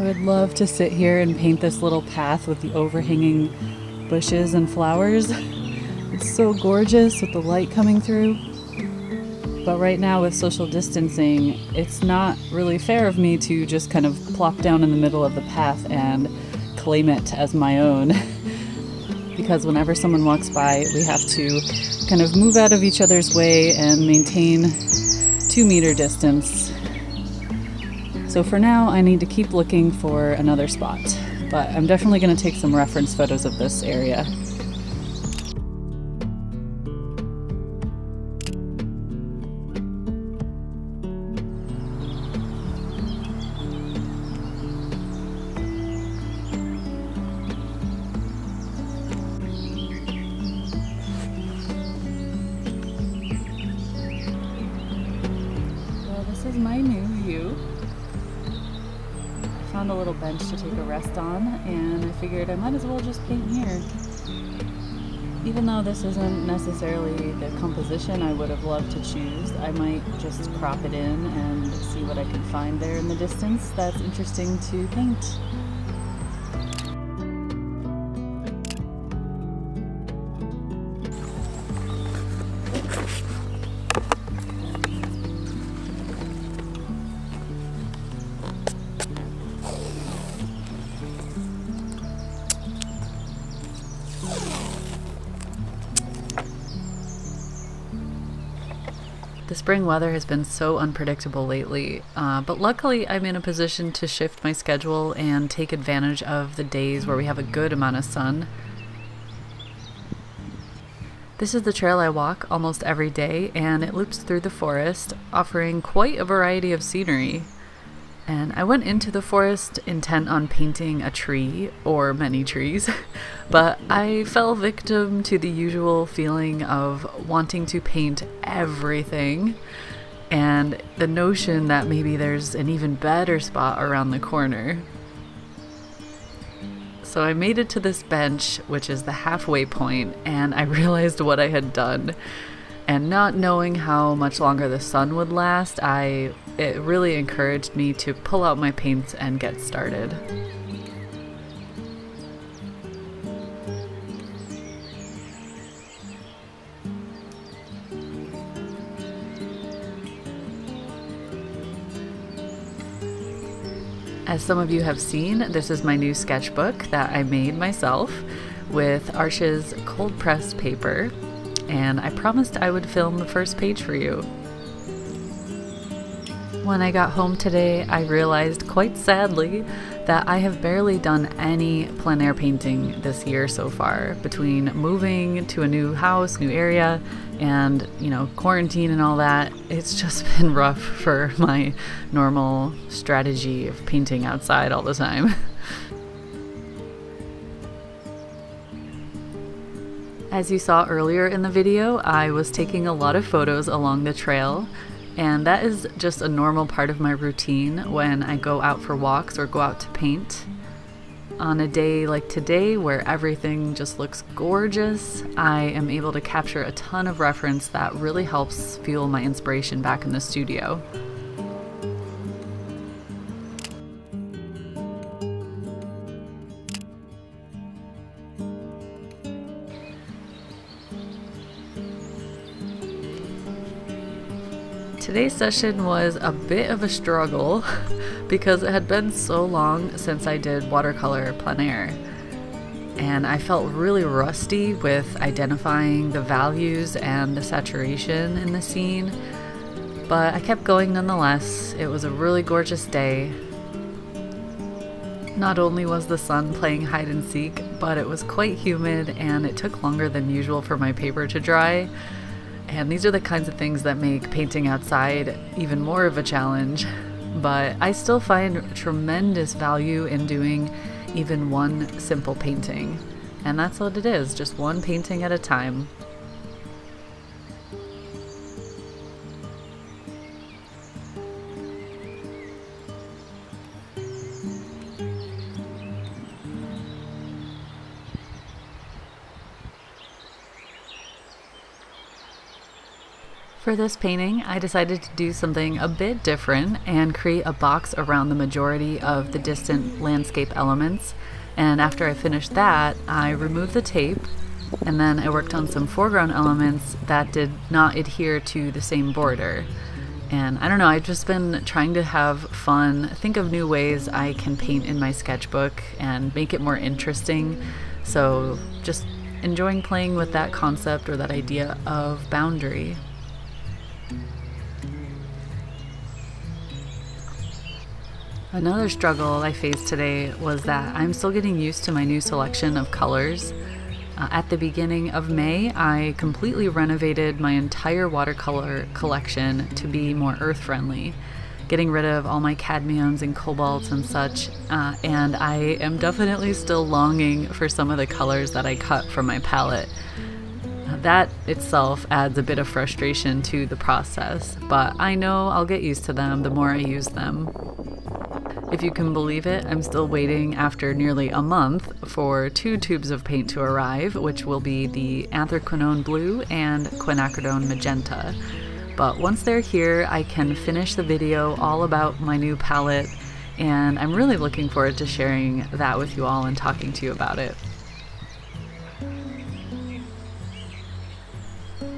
would love to sit here and paint this little path with the overhanging bushes and flowers. It's so gorgeous with the light coming through. But right now, with social distancing, it's not really fair of me to just kind of plop down in the middle of the path and claim it as my own. because whenever someone walks by, we have to kind of move out of each other's way and maintain two meter distance. So for now, I need to keep looking for another spot, but I'm definitely going to take some reference photos of this area. Found a little bench to take a rest on, and I figured I might as well just paint here. Even though this isn't necessarily the composition I would have loved to choose, I might just crop it in and see what I can find there in the distance that's interesting to paint. Spring weather has been so unpredictable lately, uh, but luckily I'm in a position to shift my schedule and take advantage of the days where we have a good amount of sun. This is the trail I walk almost every day, and it loops through the forest, offering quite a variety of scenery. And I went into the forest intent on painting a tree, or many trees, but I fell victim to the usual feeling of wanting to paint everything and the notion that maybe there's an even better spot around the corner. So I made it to this bench, which is the halfway point, and I realized what I had done. And not knowing how much longer the sun would last, I it really encouraged me to pull out my paints and get started. As some of you have seen, this is my new sketchbook that I made myself with Arches cold pressed paper, and I promised I would film the first page for you. When I got home today, I realized quite sadly that I have barely done any plein air painting this year so far. Between moving to a new house, new area, and you know, quarantine and all that, it's just been rough for my normal strategy of painting outside all the time. As you saw earlier in the video, I was taking a lot of photos along the trail, and that is just a normal part of my routine when I go out for walks or go out to paint. On a day like today, where everything just looks gorgeous, I am able to capture a ton of reference that really helps fuel my inspiration back in the studio. Today's session was a bit of a struggle because it had been so long since I did watercolor plein air. And I felt really rusty with identifying the values and the saturation in the scene. But I kept going nonetheless. It was a really gorgeous day. Not only was the sun playing hide and seek, but it was quite humid and it took longer than usual for my paper to dry. And these are the kinds of things that make painting outside even more of a challenge. But I still find tremendous value in doing even one simple painting. And that's what it is, just one painting at a time. For this painting, I decided to do something a bit different and create a box around the majority of the distant landscape elements. And after I finished that, I removed the tape and then I worked on some foreground elements that did not adhere to the same border. And I don't know, I've just been trying to have fun, think of new ways I can paint in my sketchbook and make it more interesting. So just enjoying playing with that concept or that idea of boundary. Another struggle I faced today was that I'm still getting used to my new selection of colors. Uh, at the beginning of May, I completely renovated my entire watercolor collection to be more earth friendly, getting rid of all my cadmiums and cobalts and such. Uh, and I am definitely still longing for some of the colors that I cut from my palette. Uh, that itself adds a bit of frustration to the process, but I know I'll get used to them the more I use them. If you can believe it, I'm still waiting after nearly a month for two tubes of paint to arrive, which will be the anthraquinone blue and quinacridone magenta. But once they're here, I can finish the video all about my new palette, and I'm really looking forward to sharing that with you all and talking to you about it.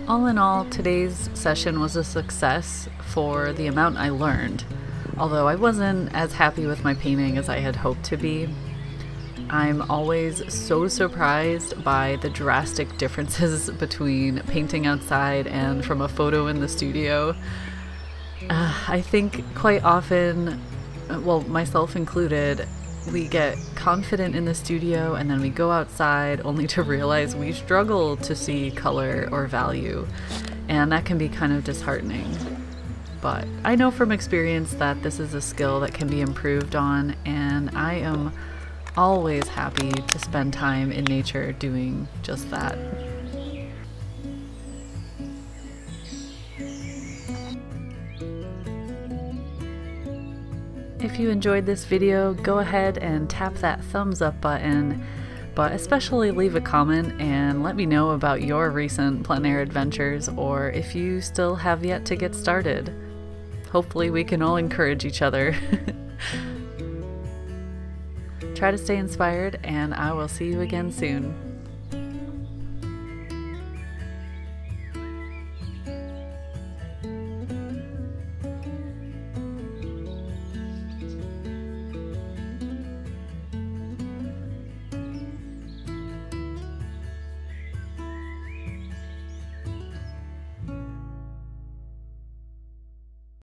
All in all, today's session was a success for the amount I learned although I wasn't as happy with my painting as I had hoped to be. I'm always so surprised by the drastic differences between painting outside and from a photo in the studio. Uh, I think quite often, well, myself included, we get confident in the studio and then we go outside only to realize we struggle to see color or value, and that can be kind of disheartening but I know from experience that this is a skill that can be improved on, and I am always happy to spend time in nature doing just that. If you enjoyed this video, go ahead and tap that thumbs up button, but especially leave a comment and let me know about your recent plein air adventures or if you still have yet to get started hopefully we can all encourage each other. Try to stay inspired, and I will see you again soon.